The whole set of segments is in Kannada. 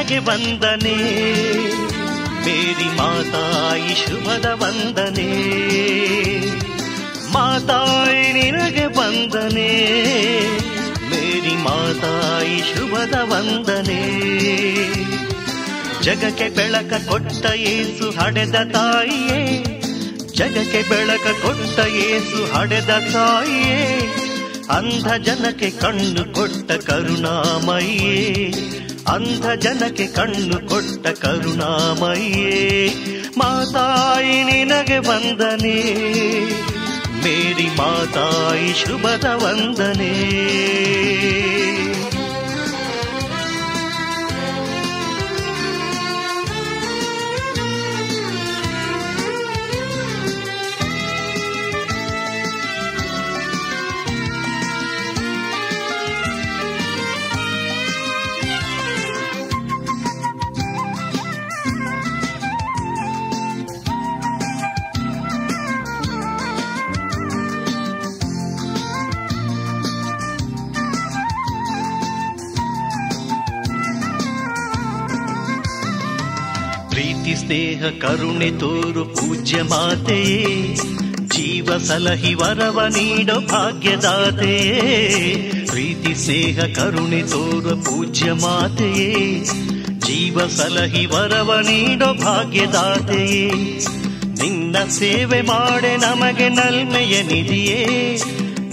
ನಿನಗೆ ವಂದನೆ. ಮೇರಿ ಮಾತಾಯಿ ಶುಭದ ವಂದನೆ. ಮಾತಾಯಿ ನಿನಗೆ ವಂದನೆ. ಮೇರಿ ಮಾತಾಯಿ ಶುಭದ ವಂದನೆ. ಜಗಕ್ಕೆ ಬೆಳಕ ಕೊಟ್ಟ ಏಸು ಹಡೆದ ತಾಯಿಯೇ. ಜಗಕ್ಕೆ ಬೆಳಕ ಕೊಟ್ಟ ಏಸು ಹಡೆದ ತಾಯಿಯೇ. ಅಂಧ ಜನಕ್ಕೆ ಕಣ್ಣು ಕೊಟ್ಟ ಕರುಣಾಮಯಿಯೇ. ಅಂಧ ಜನಕ್ಕೆ ಕಣ್ಣು ಕೊಟ್ಟ ಕರುಣಾಮಯ್ಯೇ ಮಾತಾಯಿ ನಿನಗೆ ವಂದನೆ ಮೇರಿ ಮಾತಾಯಿ ಶುಭದ ವಂದನೆ. ಸ್ನೇಹ ಕರುಣೆ ತೋರು ಪೂಜ್ಯ ಮಾತೆಯೇ, ಜೀವ ಸಲಹಿ ವರವ ನೀಡೋ ಭಾಗ್ಯದಾತೆಯೇ ಪ್ರೀತಿ, ಸ್ನೇಹ, ಕರುಣೆ ತೋರು ಪೂಜ್ಯ ಮಾತೆಯೇ, ಜೀವ ಸಲಹಿ ವರವ ನೀಡೋ ಭಾಗ್ಯದಾತೆಯೇ. ನಿನ್ನ ಸೇವೆ ಮಾಡೆ ನಮಗೆ ನಲ್ಮೆಯ ನಿಧಿಯೇ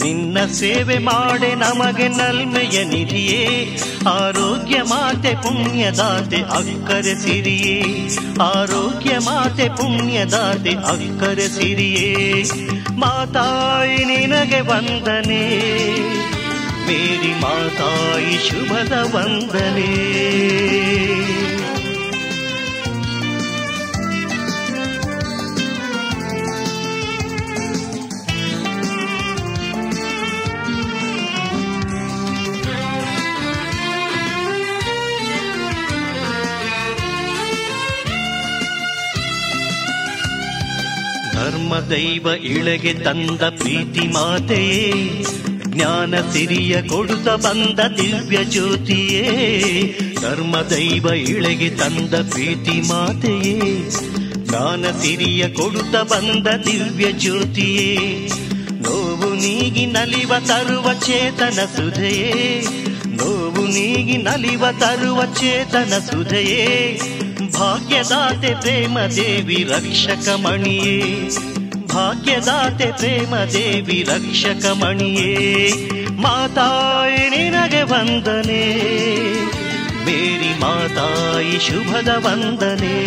ನಿನ್ನ ಸೇವೆ ಮಾಡೆ ನಮಗೆ ನಲ್ಮೆಯ ನಿಧಿಯೇ. ಆರೋಗ್ಯ ಮಾತೆ, ಪುಣ್ಯದಾತೆ, ಅಕ್ಕರೆ ಸಿರಿಯೇ. ಆರೋಗ್ಯ ಮಾತೆ, ಪುಣ್ಯದಾತೆ, ಅಕ್ಕರೆ ಸಿರಿಯೇ. ಮಾತಾಯಿ ನಿನಗೆ ವಂದನೆ. ಮೇರಿ ಮಾತಾಯಿ ಶುಭದ ವಂದನೆ. ದೈವ ಇಳೆಗೆ ತಂದ ಪ್ರೀತಿ ಮಾತೆಯೇ ಜ್ಞಾನ ಸಿರಿಯ ಕೊಡುತ್ತ ಬಂದ ದಿವ್ಯ ಜ್ಯೋತಿಯೇ ಧರ್ಮ ದೈವ ಇಳೆಗೆ ತಂದ ಪ್ರೀತಿ ಮಾತೆಯೇ, ಜ್ಞಾನ ಸಿರಿಯ ಕೊಡುತ್ತ ಬಂದ ದಿವ್ಯ ಜ್ಯೋತಿಯೇ, ನೋವು ನೀಗಿ ನಲಿವ ತರುವ ಚೇತನ ಸುಧೆಯೇ, ನೋವು ನೀಗಿ ನಲಿವ ತರುವ ಚೇತನ ಸುಧೆಯೇ, ಭಾಗ್ಯದಾತೆ ಪ್ರೇಮ ದೇವಿ ರಕ್ಷಕ ಮಣಿಯೇ. ಭಾಗ್ಯದಾತೆ ಪ್ರೇಮ ದೇವಿ ರಕ್ಷಕ ಮಣಿಯೇ ಮಾತಾಯಿ ನಿನಗೆ ವಂದನೆ. ಮೇರಿ ಮಾತಾಯಿ ಶುಭದ ವಂದನೆ.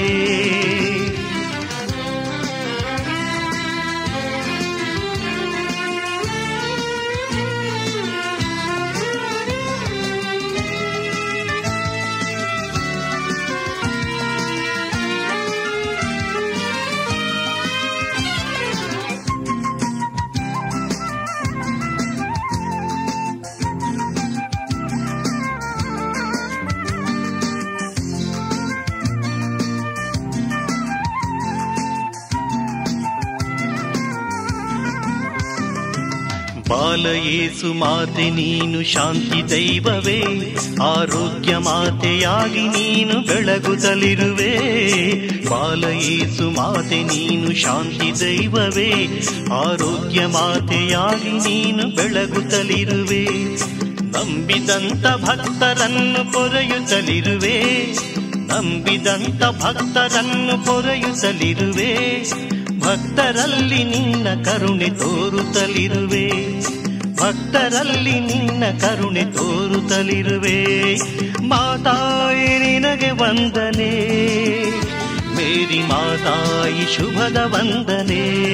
ಬಾಲಯೇಸು ಮಾತೆ, ನೀನು ಶಾಂತಿ ದೈವವೇ. ಆರೋಗ್ಯ ಮಾತೆಯಾಗಿ ನೀನು ಬೆಳಗುತ್ತಲಿರುವೆ. ಬಾಲಯೇಸು ಮಾತೆ, ನೀನು ಶಾಂತಿ ದೈವವೇ. ಆರೋಗ್ಯ ಮಾತೆಯಾಗಿ ನೀನು ಬೆಳಗುತ್ತಲಿರುವೆ. ನಂಬಿದಂತ ಭಕ್ತರನ್ನು ಪೊರೆಯುತ್ತಲಿರುವೆ. ನಂಬಿದಂತ ಭಕ್ತರನ್ನು ಪೊರೆಯುತ್ತಲಿರುವೆ. ಭಕ್ತರಲ್ಲಿ ನಿನ್ನ ಕರುಣೆ ತೋರುತ್ತಲಿರುವೆ. ಭಕ್ತರಲ್ಲಿ ನಿನ್ನ ಕರುಣೆ ತೋರುತ್ತಲಿರುವೆ. ಮಾತಾಯಿ, ನಿನಗೆ ವಂದನೆ. ಮೇರಿ ಮಾತಾಯಿ, ಶುಭದ ವಂದನೆ.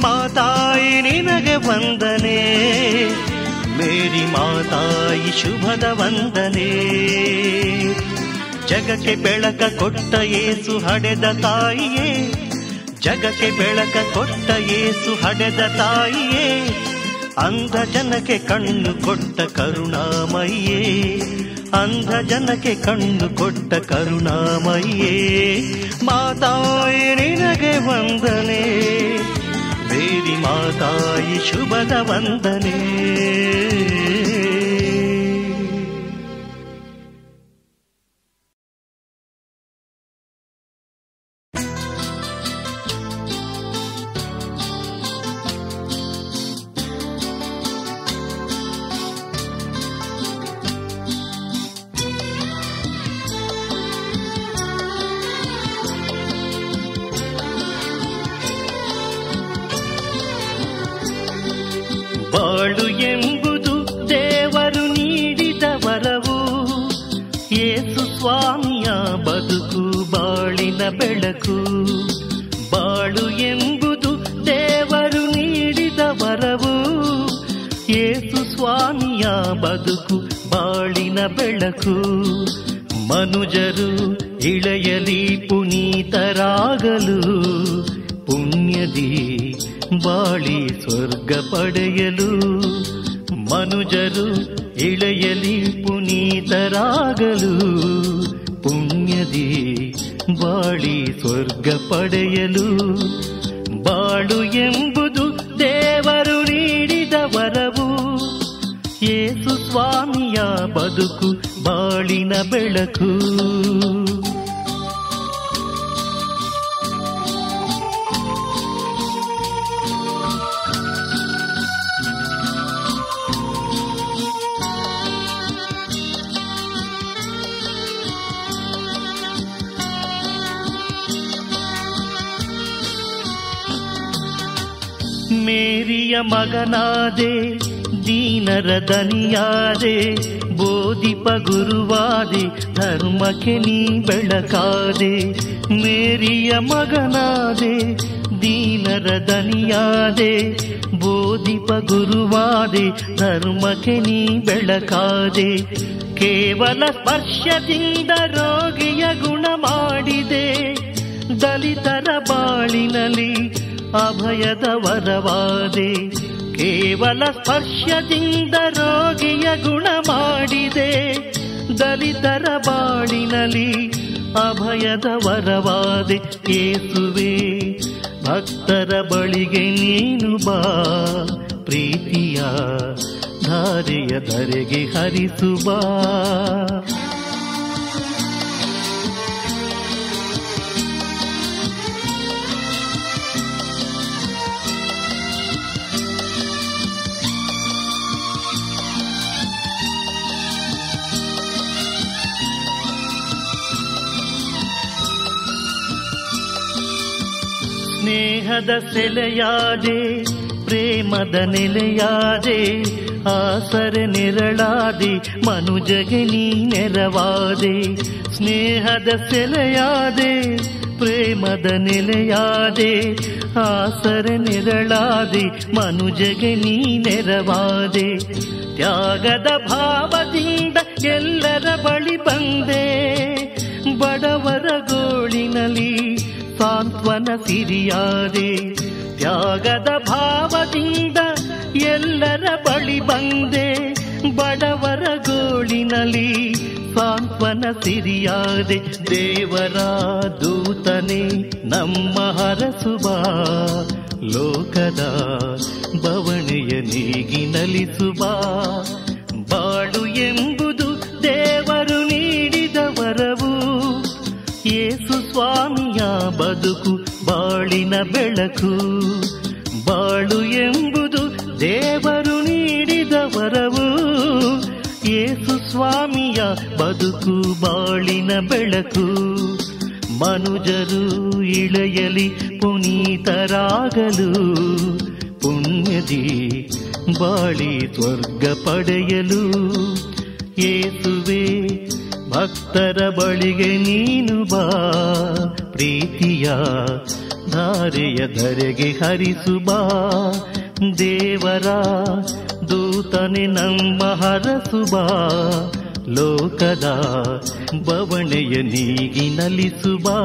ಮಾತಾಯಿ, ನಿನಗೆ ವಂದನೆ. ಮೇರಿ ಮಾತಾಯಿ, ಶುಭದ ವಂದನೆ. ಜಗಕ್ಕೆ ಬೆಳಕ ಕೊಟ್ಟ ಏಸು ಹಡೆದ ತಾಯಿಯೇ. ಜಗಕ್ಕೆ ಬೆಳಕ ಕೊಟ್ಟ ಏಸು ಹಡೆದ ತಾಯಿಯೇ. ಅಂಧ ಜನಕ್ಕೆ ಕಣ್ಣು ಕೊಟ್ಟ ಕರುಣಾಮಯ್ಯೇ ಅಂಧ ಜನಕ್ಕೆ ಕಣ್ಣು ಕೊಟ್ಟ ಕರುಣಾಮಯ್ಯೇ, ಮಾತಾಯಿ ನಿನಗೆ ವಂದನೆ ಬೇರಿ ಮಾತಾಯಿ ಶುಭದ ವಂದನೆ. ಬೆಳಕು. ಮನುಜರು ಇಳೆಯಲಿ ಪುನೀತರಾಗಲು. ಪುಣ್ಯದಿ ಬಾಳಿ ಸ್ವರ್ಗ ಪಡೆಯಲು. ಮನುಜರು ಇಳೆಯಲಿ ಪುನೀತರಾಗಲು. ಪುಣ್ಯದಿ ಬಾಳಿ ಸ್ವರ್ಗ ಪಡೆಯಲು. ಬಾಳು ಎಂಬುದು ಸ್ವಾಮಿಯ ಬದುಕು ಬಾಳಿನ ಬೆಳಕು. ಮೇರಿಯ ಮಗನಾದೆ ದೀನರ ದನಿಯಾದೆ ಬೋಧಿಪ ಗುರುವಾದೆ ಧರ್ಮಕ್ಕೆ ನೀ ಬೆಳಕಾದೆ, ಮೇರಿಯ ಮಗನಾದೆ, ದೀನರ ದನಿಯಾದೆ ಬೋಧಿಪ ಗುರುವಾದೆ ಧರ್ಮಕ್ಕೆ ನೀ ಬೆಳಕಾದೆ, ಕೇವಲ ಸ್ಪರ್ಶದಿಂದ ರೋಗಿಯ ಗುಣ ಮಾಡಿದೆ ದಲಿತರ ಬಾಳಿನಲ್ಲಿ ಅಭಯದ ವರವಾದೆ. ಕೇವಲ ಸ್ಪರ್ಶದಿಂದ ರೋಗಿಯ ಗುಣ ಮಾಡಿದೆ ದಲಿತರ ಬಾಳಿನಲ್ಲಿ ಅಭಯದ ವರವಾದೆ, ಏಸುವೆ, ಭಕ್ತರ ಬಳಿಗೆ ನೀನು ಬಾ, ಪ್ರೀತಿಯ ಧಾರೆಯ ಧರೆಗೆ ಹರಿಸು ಸ್ನೇಹದ ಸೆಲೆಯಾದೆ, ಪ್ರೇಮದ ನೆಲೆಯಾದೆ, ಆಸರೆ ನೆರಳಾದೆ, ಮನುಜಗೆ ನೀ ನೆರವಾದೆ. ಸ್ನೇಹದ ಸೆಲೆಯಾದೆ, ಪ್ರೇಮದ ನೆಲೆಯಾದೆ, ಆಸರೆ ನೆರಳಾದೆ, ಮನುಜಗೆ ನೀ ನೆರವಾದೆ. ತ್ಯಾಗದ ಭಾವದಿಂದ ಎಲ್ಲರ ಬಳಿ ಬಂದೆ, ಬಡವರ ಗೋಳಿನಲ್ಲಿ ಸಾಂತ್ವನ ಸಿರಿಯಾದೆ, ತ್ಯಾಗದ ಭಾವದಿಂದ ಎಲ್ಲರ ಬಳಿ ಬಂದೆ, ಬಡವರ ಗೋಳಿನಲ್ಲಿ ಸಾಂತ್ವನ ಸಿರಿಯಾದೆ, ದೇವರ ದೂತನೆ ನಮ್ಮ ಹರಸುವ ಲೋಕದ ಬವಣೆಯ ನೀಗಿ ನಲಿಸುವ ಬಾಳು ಎಂಬುದು ದೇವರು ನೀಡಿದ ವರವು, ಯೇಸು ಸ್ವಾಮಿಯ ಬದುಕು, ಬಾಳಿನ ಬೆಳಕು. ಬಾಳು ಎಂಬುದು ದೇವರು ನೀಡಿದ ವರವು. ಏಸು ಸ್ವಾಮಿಯ ಬದುಕು, ಬಾಳಿನ ಬೆಳಕು. ಮನುಜರು ಇಳೆಯಲಿ ಪುನೀತರಾಗಲು. ಪುಣ್ಯದಿ ಬಾಳಿ ಸ್ವರ್ಗ ಪಡೆಯಲು. ಏಸುವೆ ಭಕ್ತರ ಬಳಿಗೆ ನೀನು ಬಾ, ಪ್ರೀತಿಯ ಧಾರೆಯ ಧರೆಗೆ ಹರಿಸು ಬಾ. ದೇವರ ದೂತನೆ ನಮ್ಮ ಹರಸು ಬಾ, ಲೋಕದ ಬವಣೆಯ ನೀಗಿ ನಲಿಸು ಬಾ.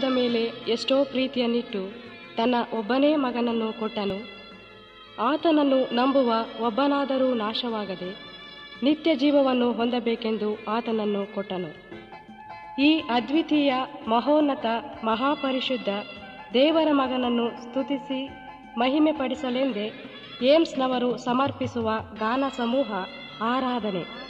ಕುಟುಂಬದ ಮೇಲೆ ಎಷ್ಟೋ ಪ್ರೀತಿಯನ್ನಿಟ್ಟು ತನ್ನ ಒಬ್ಬನೇ ಮಗನನ್ನು ಕೊಟ್ಟನು. ಆತನನ್ನು ನಂಬುವ ಒಬ್ಬನಾದರೂ ನಾಶವಾಗದೆ ನಿತ್ಯ ಜೀವವನ್ನು ಹೊಂದಬೇಕೆಂದು ಆತನನ್ನು ಕೊಟ್ಟನು. ಈ ಅದ್ವಿತೀಯ, ಮಹೋನ್ನತ, ಮಹಾಪರಿಶುದ್ಧ ದೇವರ ಮಗನನ್ನು ಸ್ತುತಿಸಿ ಮಹಿಮೆ ಪಡಿಸಲೆಂದೇ ಏಮ್ಸ್ನವರು ಸಮರ್ಪಿಸುವ ಗಾನ ಸಮೂಹ ಆರಾಧನೆ.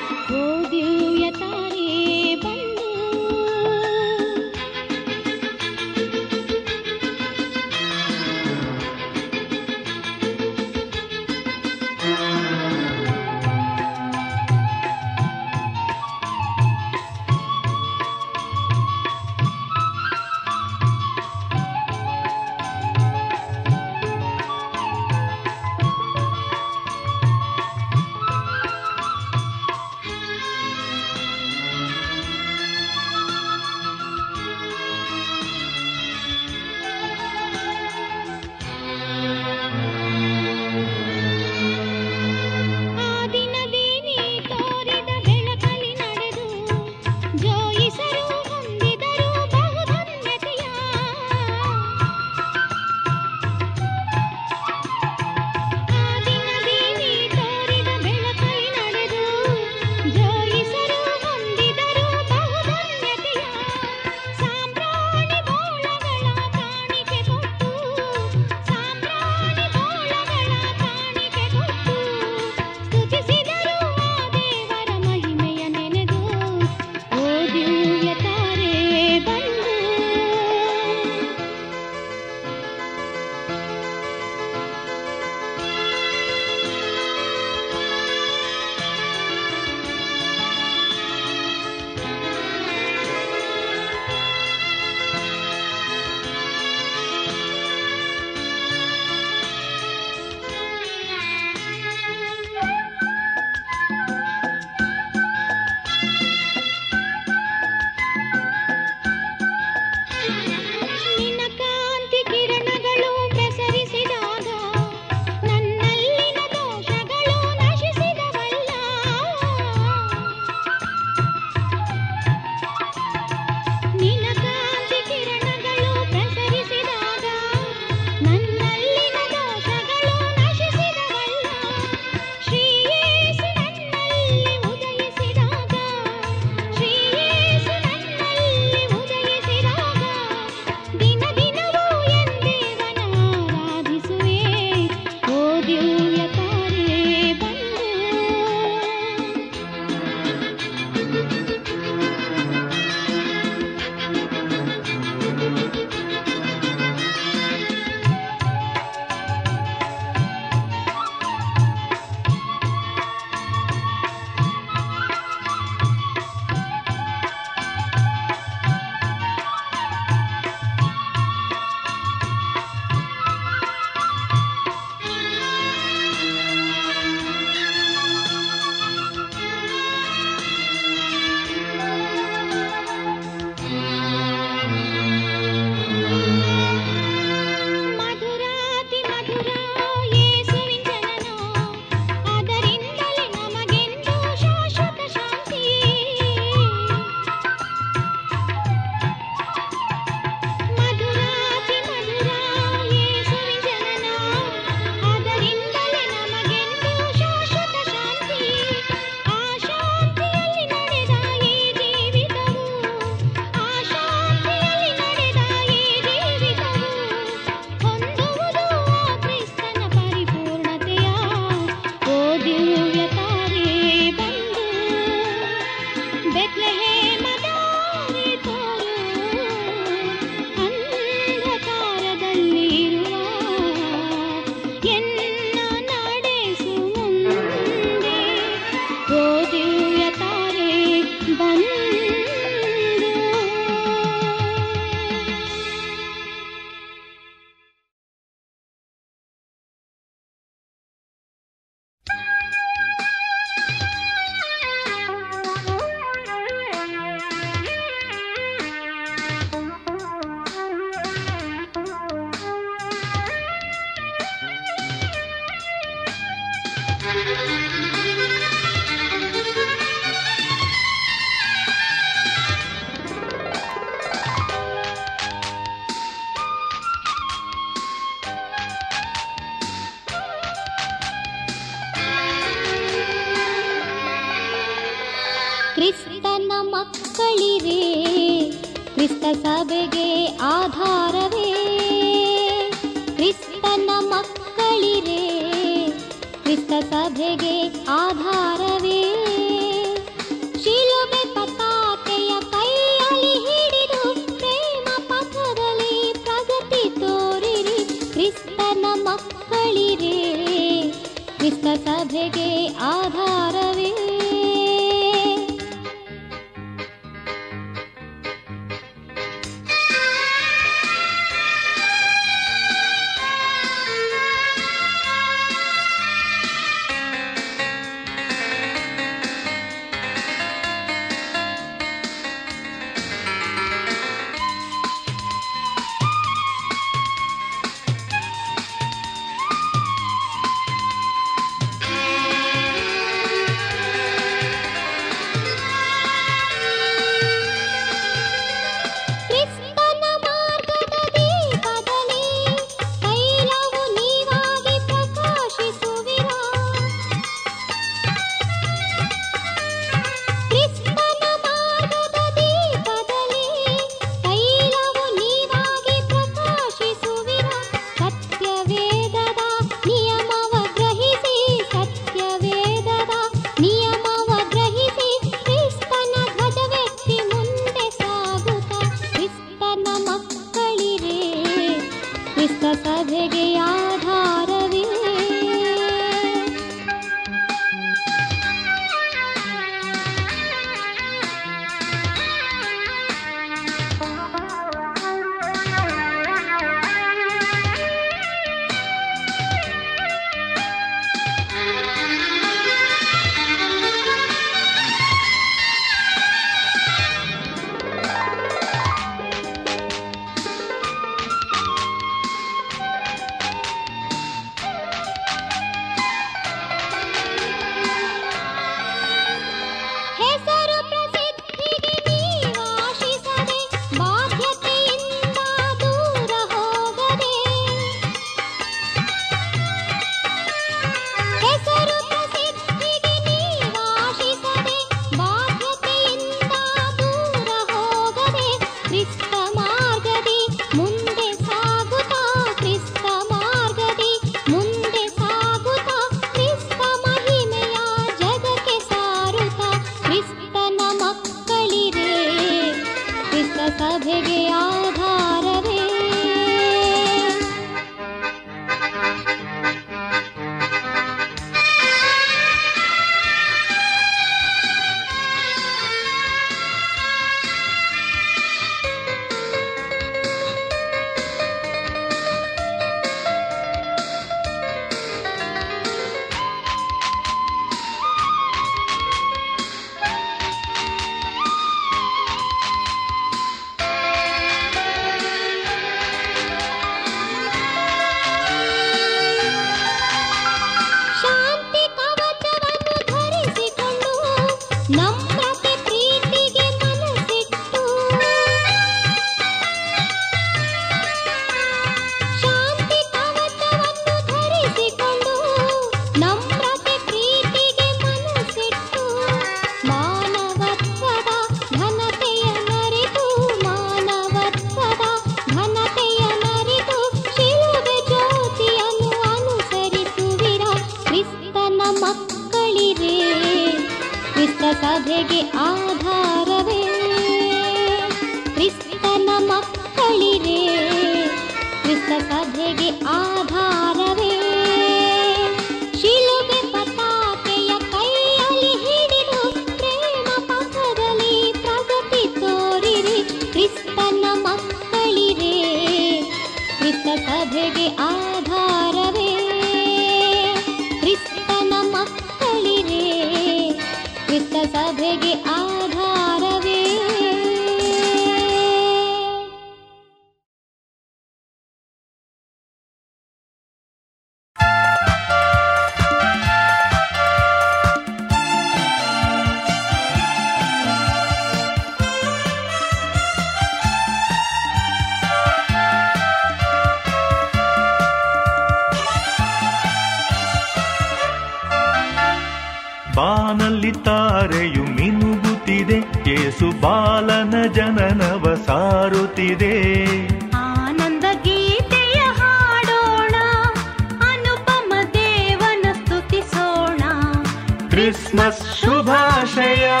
क्रिस्मस् शुभाशया।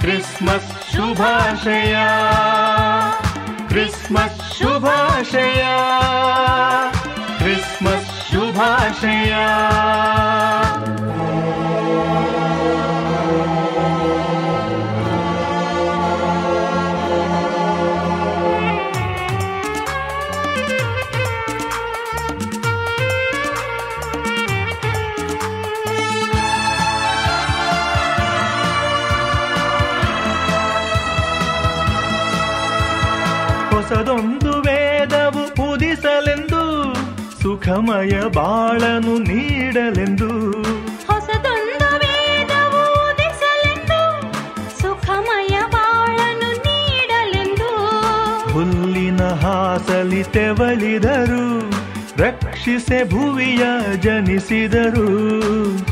क्रिस्मस् शुभाशया। क्रिस्मस् शुभाशया। क्रिस्मस् शुभाशया। ಸುಖಮಯ ಬಾಳನು ನೀಡಲೆಂದು. ಸುಖಮಯ ಬಾಳನು ನೀಡಲೆಂದು. ಹುಲ್ಲಿನ ಹಾಸಲಿ ತೆವಳಿದರು ರಕ್ಷಿಸೆ ಭುವಿಯ ಜನಿಸಿದರು.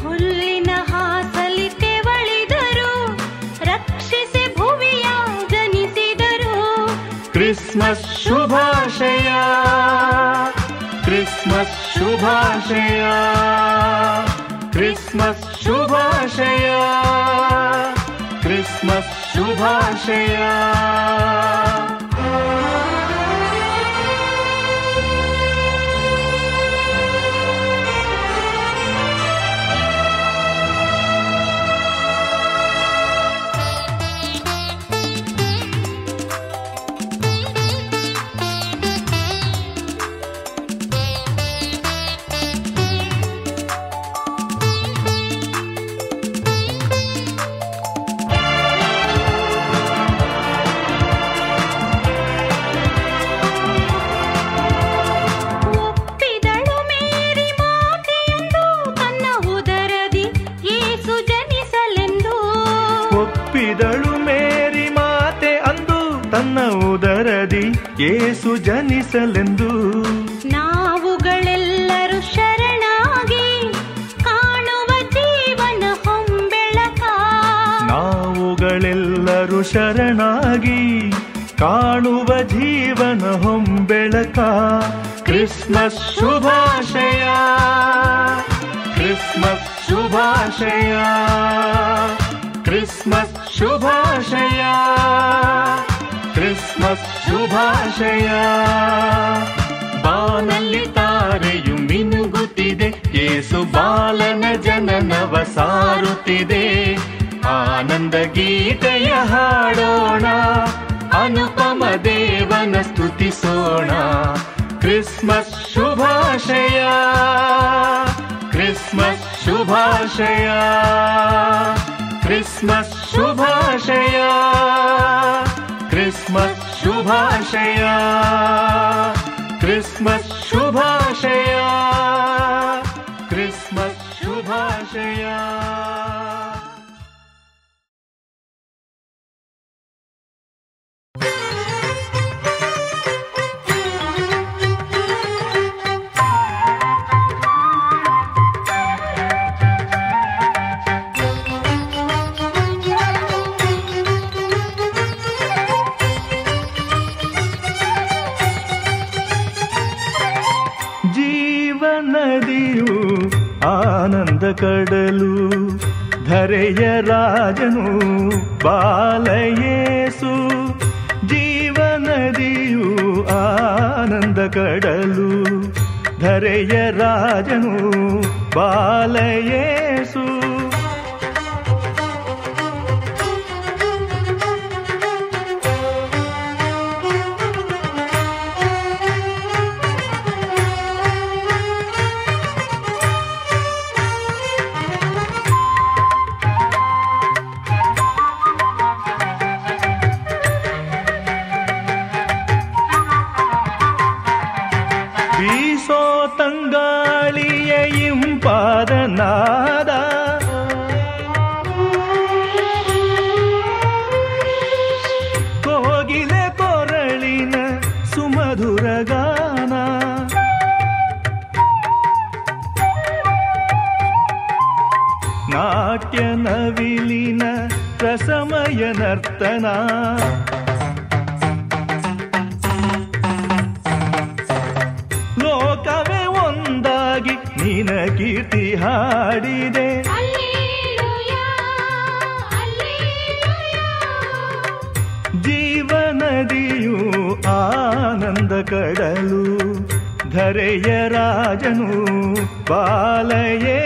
ಹುಲ್ಲಿನ ಹಾಸಲಿ ತೆವಳಿದರು ರಕ್ಷಿಸೆ ಭುವಿಯ ಜನಿಸಿದರು. ಕ್ರಿಸ್ಮಸ್ ಶುಭಾಶಯ. क्रिस्मस् शुभाशया क्रिस्मस् शुभाशया क्रिस्मस् शुभाशया ಜನಿಸಲೆಂದು ಸಾರುತ್ತಿದೆ ಆನಂದ ಗೀತೆಯ ಹಾಡೋಣ ಅನುಪಮ ದೇವನ ಸ್ತುತಿಸೋಣ ಕ್ರಿಸ್ಮಸ್ ಶುಭಾಶಯ ಕ್ರಿಸ್ಮಸ್ ಶುಭಾಶಯ ಕ್ರಿಸ್ಮಸ್ ಶುಭಾಶಯ ಕ್ರಿಸ್ಮಸ್ ಶುಭಾಶಯ ಕ್ರಿಸ್ಮಸ್ ಶುಭಾಶಯ ಕ್ರಿಸ್ಮಸ್ ಶುಭಾಶಯ ಕಡಲು ಧರೆಯ ರಾಜನು ಬಾಲಯೇಸು ಜೀವನದಿಯು ಆನಂದ ಕಡಲು ಧರೆಯ ರಾಜನು ಬಾಲಯೇಸು. ರಾಧ ಕೋಗಿಲೆ ಕೊರಳಿನ ಸುಮಧುರ ಗಾನ. ನಾಟ್ಯ ನವಿಲಿನ ಪ್ರಸಮಯ ನರ್ತನಾ. ನಿನ್ನ ಕೀರ್ತಿ ಹಾಡಿದೆ. ಜೀವನದಿಯು ಆನಂದ ಕಡಲು ಧರೆಯ ರಾಜನು ಬಾಲಯೇ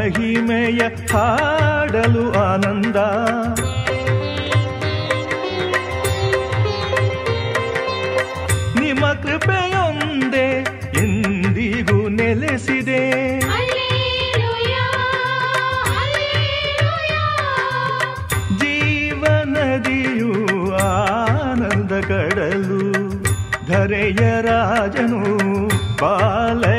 ಮಹಿಮೆಯ ಹಾಡಲು ಆನಂದ. ನಿಮ್ಮ ಕೃಪೆಯೊಂದೇ ಎಂದಿಗೂ ನೆಲೆಸಿದೆ. ಜೀವನದಿಯು ಆನಂದ ಕಡಲು ಧರೆಯ ರಾಜನು ಬಾಲ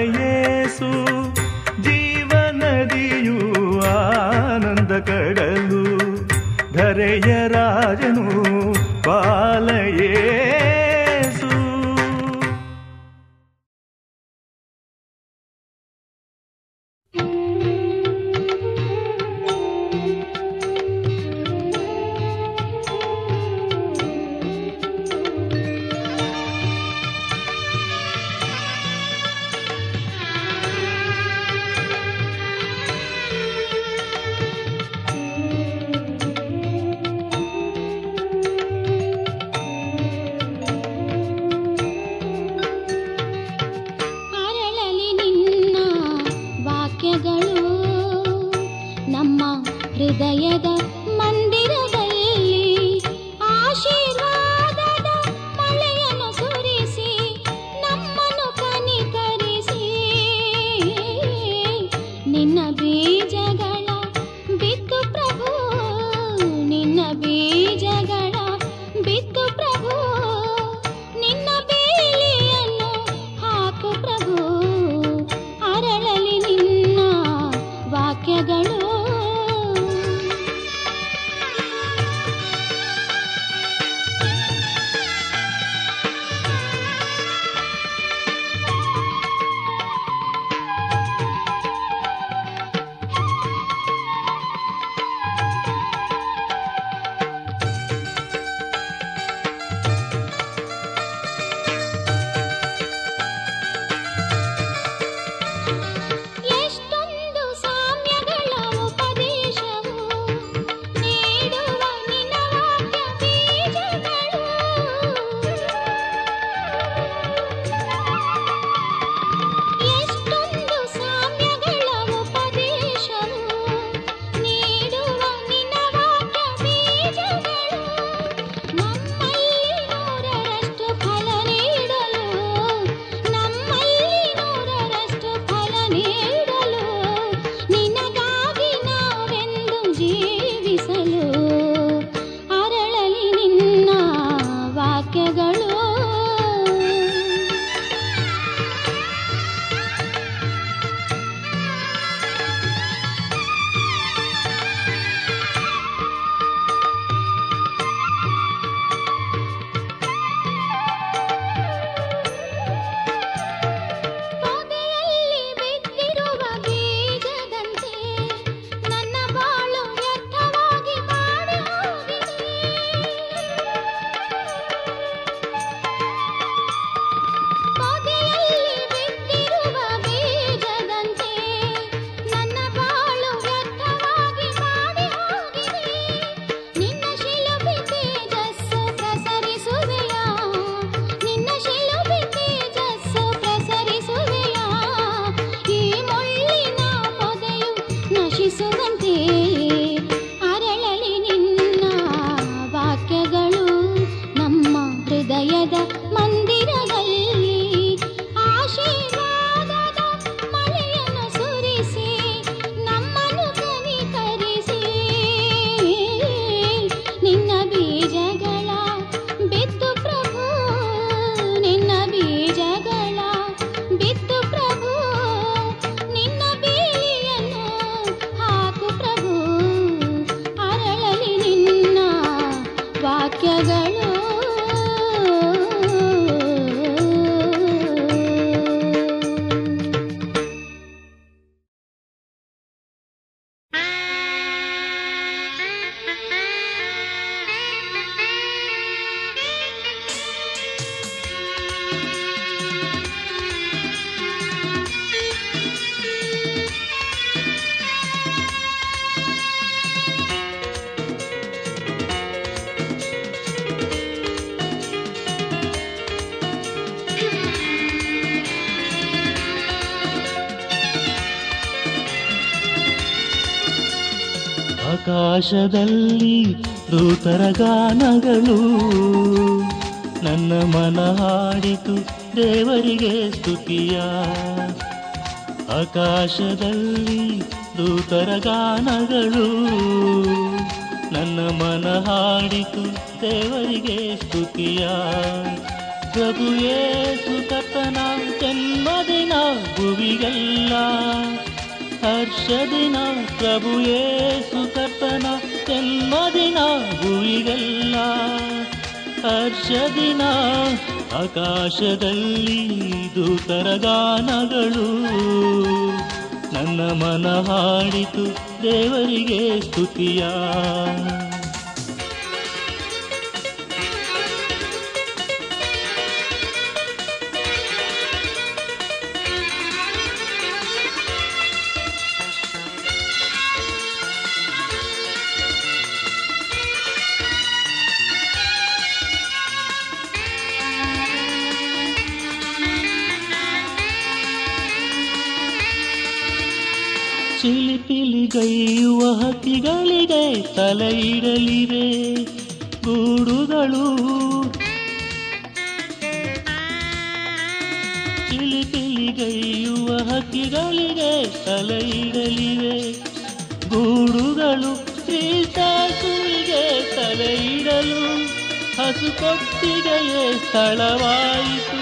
ಆಕಾಶದಲ್ಲಿ ದೂತರ ಗಾನಗಳು. ನನ್ನ ಮನ ಹಾಡಿತು ದೇವರಿಗೆ ಸ್ತುತಿಯ. ಆಕಾಶದಲ್ಲಿ ದೂತರ ಗಾನಗಳು. ನನ್ನ ಮನ ಹಾಡಿತು ದೇವರಿಗೆ ಸ್ತುತಿಯ. ಪ್ರಭುವೇ ಸುತತನ ಜನ್ಮದಿನ ಭುವಿಗೆಲ್ಲ ಹರ್ಷದಿನ ಪ್ರಭುವೇ ಯೇಸು ಕರ್ತನ ಜನ್ಮದಿನ ಭುವಿಗೆಲ್ಲ ಹರ್ಷದಿನ ಆಕಾಶದಲ್ಲಿ ದೂತರ ಗಾನಗಳು ನನ್ನ ಮನ ಹಾಡಿತು ದೇವರಿಗೆ ಸ್ತುತಿಯ. ಚಿಲಿಪಿಲಿಗೈಯುವ ಹಕ್ಕಿಗಳಿಗೆ ತಲೆ ಇಡಲಿವೆ ಗೂಡುಗಳು. ಚಿಲಿಪಿಲಿಗೈಯುವ ಹಕ್ಕಿಗಳಿಗೆ ತಲೆ ಇಡಲಿವೆ ಗೂಡುಗಳು ಶ್ರೀಸಾಸುವಿಗೆ ತಲೆ ಇಡಲು ಹಸುಕೊಟ್ಟಿಗೆಯೇ ಸ್ಥಳವಾಯಿತು.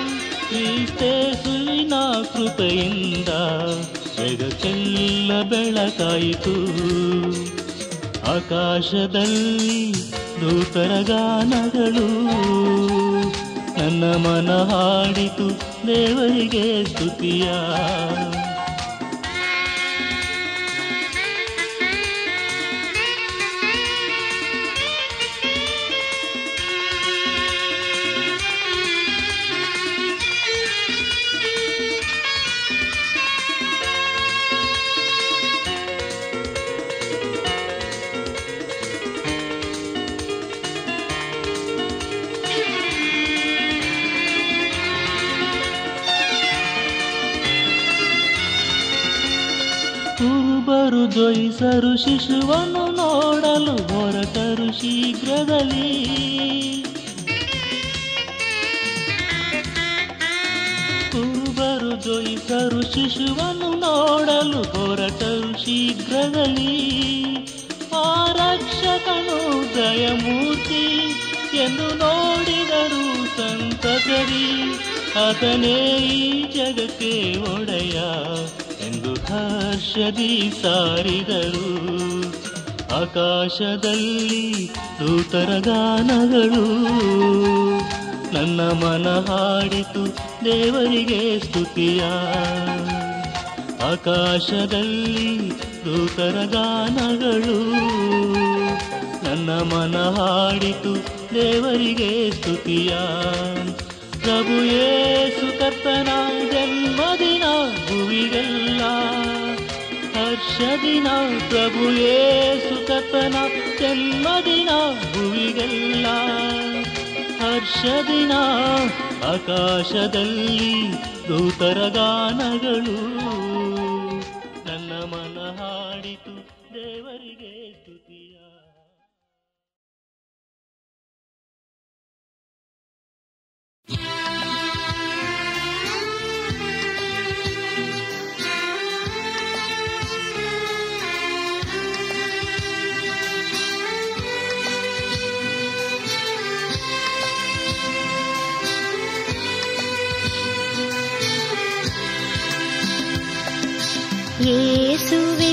ಕ್ರಿಸ್ತೇಸುವಿನ ಕೃಪೆಯಿಂದ ಜಗಕ್ಕೆಲ್ಲ ಬೆಳಕಾಯಿತು. ಆಕಾಶದಲ್ಲಿ ನೂತನ ಗಾನಗಳು. ನನ್ನ ಮನ ಹಾಡಿತು ದೇವರಿಗೆ ಸ್ತುತಿಯ. ಜೊಯ್ಸರು ಶಿಶುವನ್ನು ನೋಡಲು ಹೊರಟರು ಶೀಘ್ರದಲ್ಲಿ. ಕುರುಬರು ಜೊಯ್ಸರು ಶಿಶುವನ್ನು ನೋಡಲು ಹೊರಟರು ಶೀಘ್ರದಲ್ಲಿ. ಆ ರಕ್ಷಕನು ದಯಮೂರ್ತಿ ಎಂದು ನೋಡಿದರು ಸಂತಸರಿ. ಆತನೇ ಈ ಜಗಕ್ಕೆ ಒಡೆಯ. ಹರ್ಷದಿ ಸಾರಿದರು. ಆಕಾಶದಲ್ಲಿ ದೂತರ ಗಾನಗಳು. ನನ್ನ ಮನ ಹಾಡಿತು ದೇವರಿಗೆ ಸ್ತುತಿಯ. ಆಕಾಶದಲ್ಲಿ ದೂತರ ಗಾನಗಳು. ನನ್ನ ಮನ ಹಾಡಿತು ದೇವರಿಗೆ ಸ್ತುತಿಯ. ಪ್ರಭು ಯೇಸು ಕರ್ತನ ಜನ್ಮದಿನ ಭುವಿಗೆಲ್ಲ ಹರ್ಷದಿನ ಪ್ರಭು ಯೇಸು ಕರ್ತನ ಜನ್ಮದಿನ ಭುವಿಗೆಲ್ಲ ಹರ್ಷದಿನ ಆಕಾಶದಲ್ಲಿ ದೂತರ ಗಾನಗಳು. ನನ್ನ ಮನ ಹಾಡಿತು ದೇವರಿಗೆ യേസുവേ